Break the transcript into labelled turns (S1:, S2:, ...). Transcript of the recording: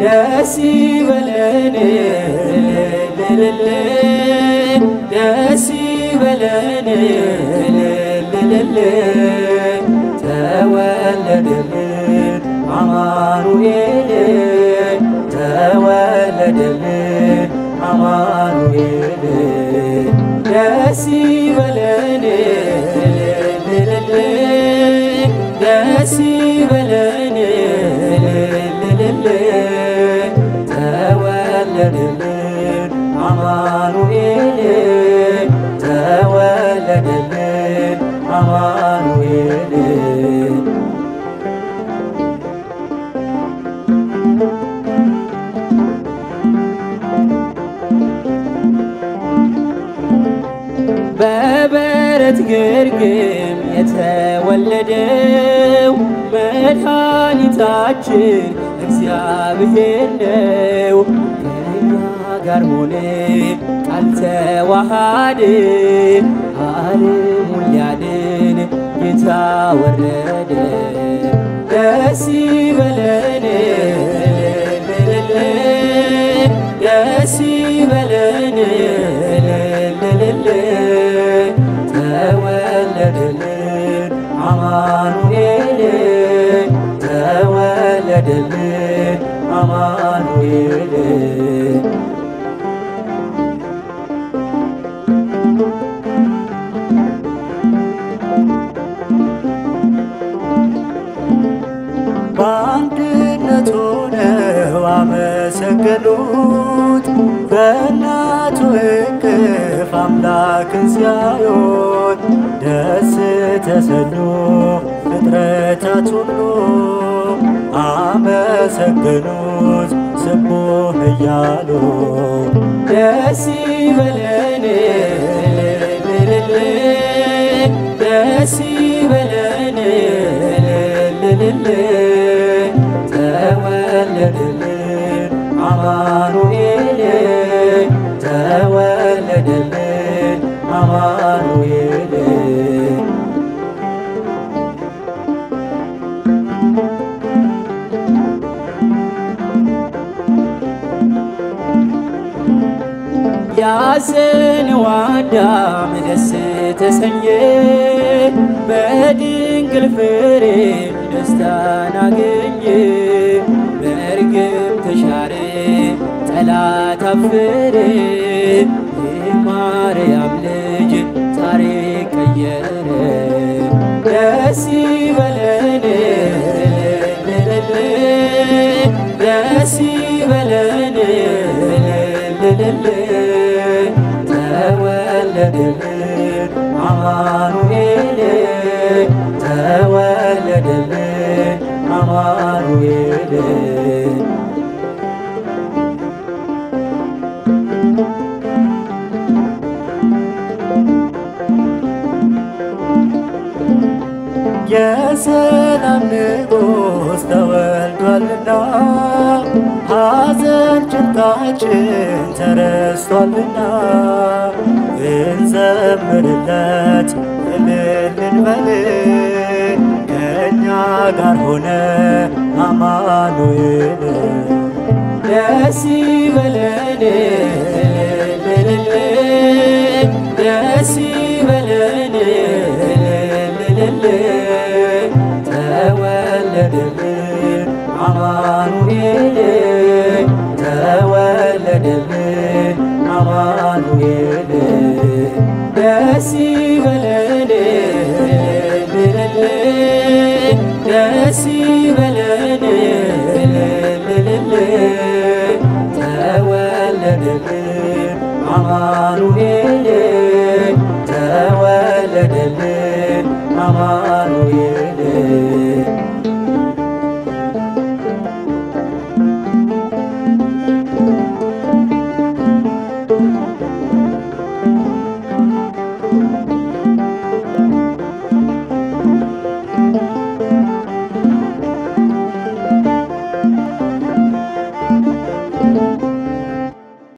S1: ناسي بلاني ناسي بلاني تولد من عمانويل تولد من عمانويل ناسي بلاني ተወለደልን አማኑኤል በበረት ግርግም የተወለደው መድኃኒታችን እግዚአብሔር ነው። ከእኛ ጋር ሆነ ቃል ተዋሃደ፣ ዓለሙን ሊያድን ጌታ ወረደ። ደስ ይበለን እልል ደስ ይበለን እልል ተወለደልን አማኑኤል አመሰገኑት። በእናቱ እቅፍ አምላክን ሲያዩት ደስ ተሰኙ ፍጥረታት ሁሉ አመሰገኑት። ስቡህ እያሉ ደስ ይበለን ደስ ይበለን ተወለደልን አማኑኤል ተወለደልን። አማኑኤል ያዘነው አዳም ደስ ተሰኘ። በድንግል ፍሬ ደስታን አገኘ ጠላት አፈረ የማርያም ልጅ ታሪክ ቀየረ ደስ ይበለን እልል ደስ ይበለን እልል ተወለደልን አማኑኤል ተወለደልን አማኑኤል የሰላም ንጉሥ ተወልዷልና ሐዘን ጭንቃችን ተረስቷልና እንዘምርለት እልል ከእኛ ጋር ሆነ አማኑኤል። ደስ ይበለን ተወለደልን አማኑኤል ተወለደልን አማኑኤል ደስ ይበለን እልል ደስ ይበለን እልል ተወለደልን አማኑኤል ተወለደልን አማኑኤል